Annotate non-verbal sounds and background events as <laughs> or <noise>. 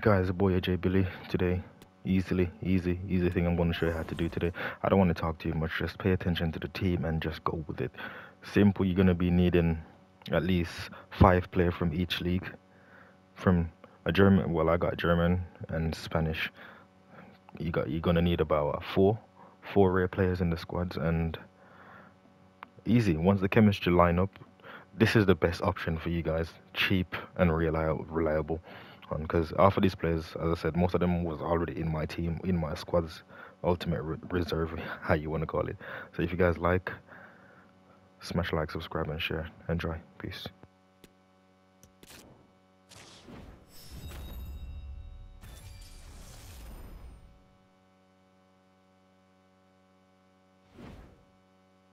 Guys, boy AJ Billy today. Easily, easy, easy thing I'm going to show you how to do today. I don't want to talk too much, just pay attention to the team and just go with it. Simple, you're going to be needing at least five players from each league. From a German, well, I got German and Spanish. You got, you're going to need about four, four rare players in the squads and easy. Once the chemistry line up, this is the best option for you guys. Cheap and reliable. Because half of these players, as I said, most of them was already in my team, in my squad's ultimate re reserve, <laughs> how you want to call it. So if you guys like, smash like, subscribe, and share. Enjoy. Peace.